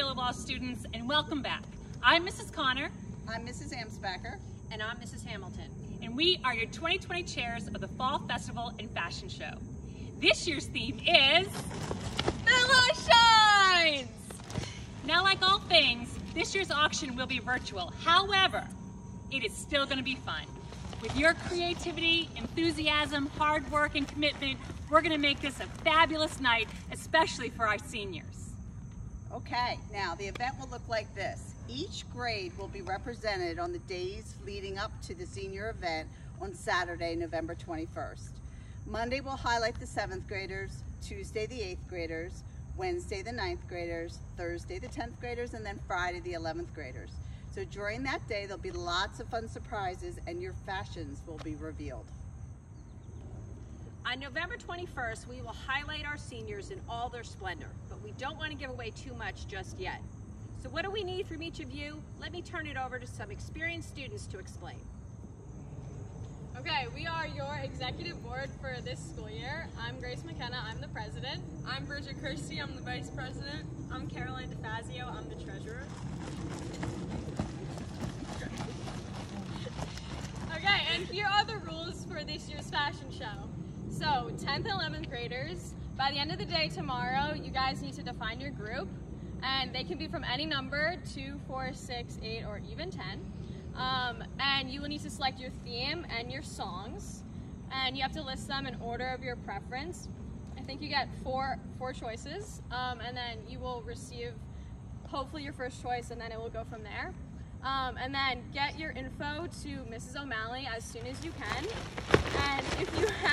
Law students, and welcome back. I'm Mrs. Connor. I'm Mrs. Amsbacher. And I'm Mrs. Hamilton. And we are your 2020 chairs of the Fall Festival and Fashion Show. This year's theme is Villa Shines! Now, like all things, this year's auction will be virtual. However, it is still going to be fun. With your creativity, enthusiasm, hard work, and commitment, we're going to make this a fabulous night, especially for our seniors. Okay, now the event will look like this. Each grade will be represented on the days leading up to the senior event on Saturday, November 21st. Monday will highlight the seventh graders, Tuesday the eighth graders, Wednesday the ninth graders, Thursday the 10th graders, and then Friday the 11th graders. So during that day, there'll be lots of fun surprises and your fashions will be revealed. On November 21st, we will highlight our seniors in all their splendor, but we don't want to give away too much just yet. So what do we need from each of you? Let me turn it over to some experienced students to explain. Okay, we are your executive board for this school year. I'm Grace McKenna, I'm the president. I'm Bridget Kirsty, I'm the vice president. I'm Caroline DeFazio, I'm the treasurer. Okay, and here are the rules for this year's fashion show. So, 10th and 11th graders, by the end of the day tomorrow, you guys need to define your group. And they can be from any number, 2, 4, 6, 8, or even 10. Um, and you will need to select your theme and your songs. And you have to list them in order of your preference. I think you get four, four choices. Um, and then you will receive hopefully your first choice and then it will go from there. Um, and then get your info to Mrs. O'Malley as soon as you can. And if you have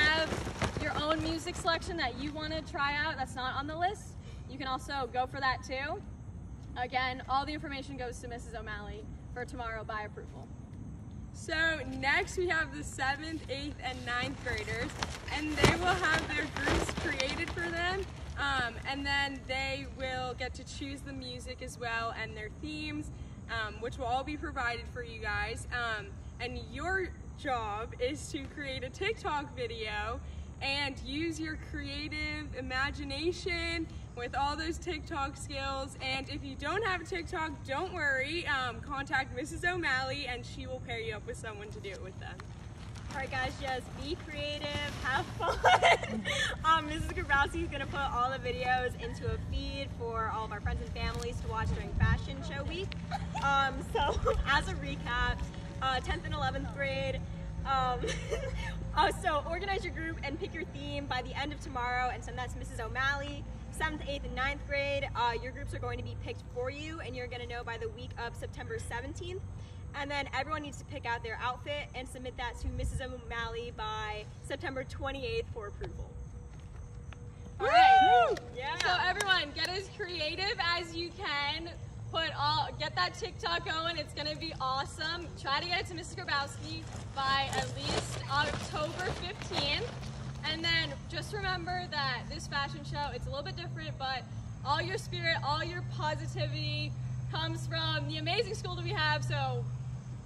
music selection that you want to try out that's not on the list, you can also go for that too. Again, all the information goes to Mrs. O'Malley for tomorrow by approval. So next we have the 7th, 8th, and 9th graders, and they will have their groups created for them, um, and then they will get to choose the music as well and their themes, um, which will all be provided for you guys. Um, and your job is to create a TikTok video and use your creative imagination with all those TikTok skills. And if you don't have a TikTok, don't worry. Um, contact Mrs. O'Malley and she will pair you up with someone to do it with them. Alright guys, just be creative, have fun. um, Mrs. Grabowski is going to put all the videos into a feed for all of our friends and families to watch during Fashion Show Week. Um, so, as a recap, uh, 10th and 11th grade, um, uh, so organize your group and pick your theme by the end of tomorrow and send that to Mrs. O'Malley. 7th, 8th, and 9th grade, uh, your groups are going to be picked for you and you're going to know by the week of September 17th. And then everyone needs to pick out their outfit and submit that to Mrs. O'Malley by September 28th for approval. All right. Yeah. So everyone, get as creative as you can. Put all, get that TikTok going. It's gonna be awesome. Try to get it to Mr. Grabowski by at least October 15th. And then just remember that this fashion show, it's a little bit different, but all your spirit, all your positivity comes from the amazing school that we have. So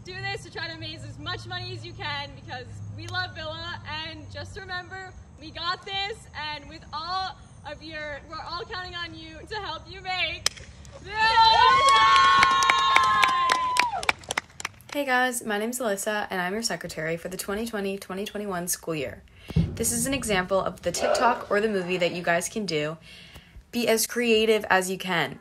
do this to try to amaze as much money as you can because we love Villa. And just remember, we got this. And with all of your, we're all counting on you to help you make Hey guys, my name is Alyssa and I'm your secretary for the 2020-2021 school year. This is an example of the TikTok or the movie that you guys can do. Be as creative as you can.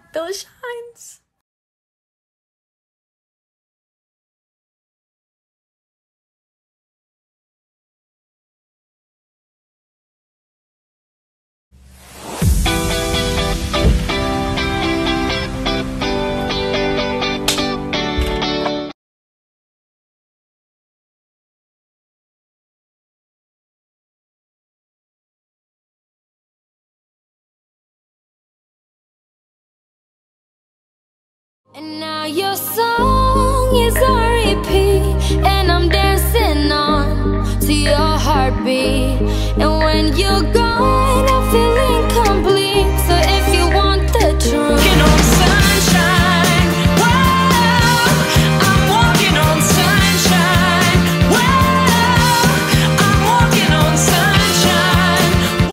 And now you're song